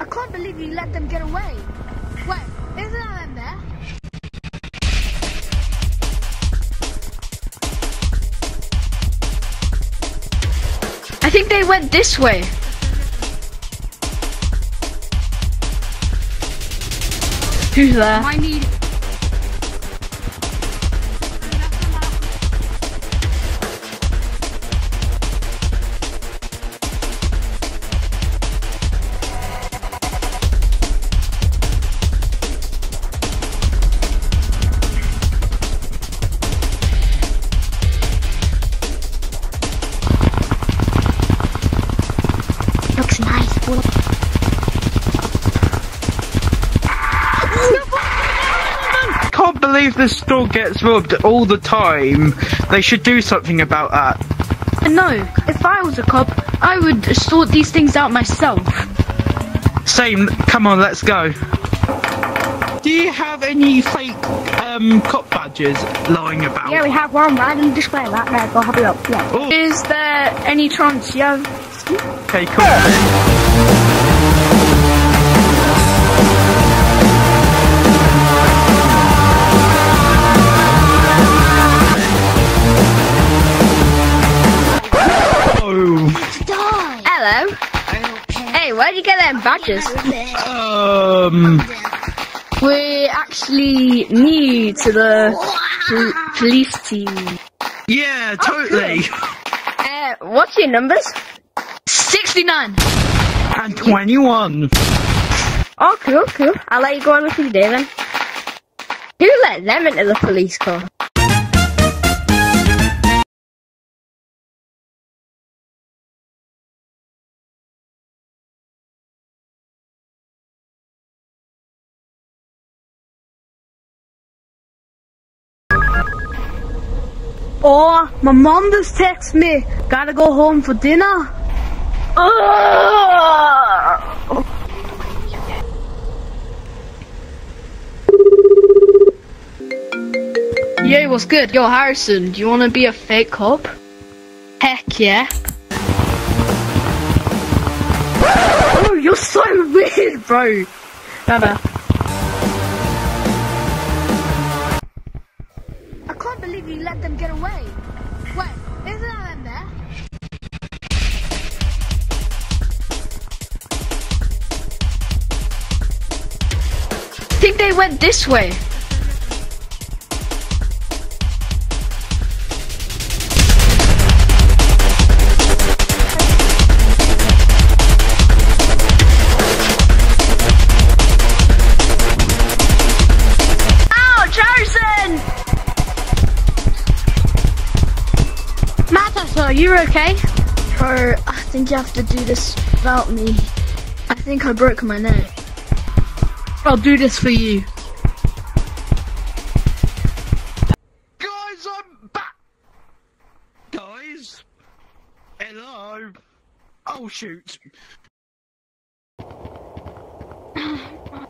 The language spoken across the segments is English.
I can't believe you let them get away. Wait, isn't that them there? I think they went this way. Who's there? I need. Looks nice. Full Can't believe this store gets robbed all the time. They should do something about that. No, if I was a cop, I would sort these things out myself. Same. Come on, let's go. Do you have any fake um, cop badges lying about? Yeah, we have one right in the display. Right there, go have a look. Yeah. Oh, Is there any chance you have? Okay, cool. Oh, Hello. Hey, where'd you get them badges? um, We're actually new to the pol- police team. yeah, totally. Uh, what's your numbers? 69. And 21. Oh, cool, cool. I'll let you go on with your day then. Who let them into the police car? Oh, my mom just texted me. Gotta go home for dinner. Yo, what's good? Yo, Harrison, do you want to be a fake cop? Heck yeah. Oh, you're so weird, bro. Bye-bye. I can't believe you let them get away. Wait, isn't that think they went this way. Ouch, Harrison! Matt, you okay? Bro, I think you have to do this without me. I think I broke my neck. I'll do this for you. Guys, I'm back. Guys, hello. Oh shoot.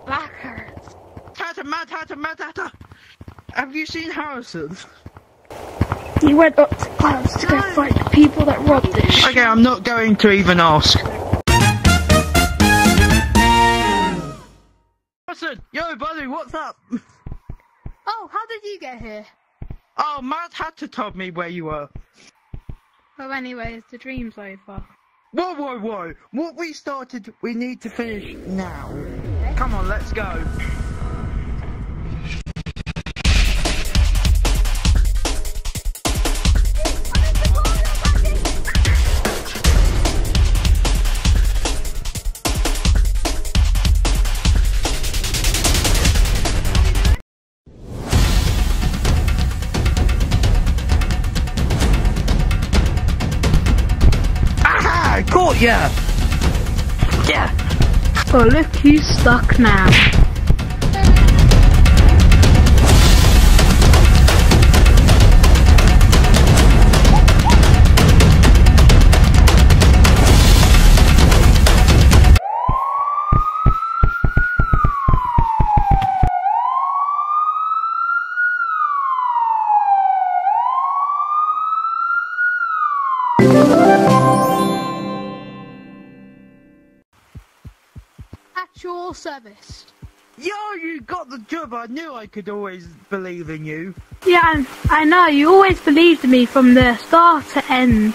Back hurts. Tata, Matata, Matata. Have you seen Harrison? He went up to clouds to go fight the people that robbed this. Okay, I'm not going to even ask. Yo, buddy, what's up? Oh, how did you get here? Oh, Matt had to tell me where you were. Well, anyways, the dream's over. Whoa, whoa, whoa. What we started, we need to finish now. Come on, let's go. Aha! Caught ya! Yeah. Oh, look who's stuck now. Punctual service. Yo, you got the job. I knew I could always believe in you. Yeah, I, I know. You always believed in me from the start to end.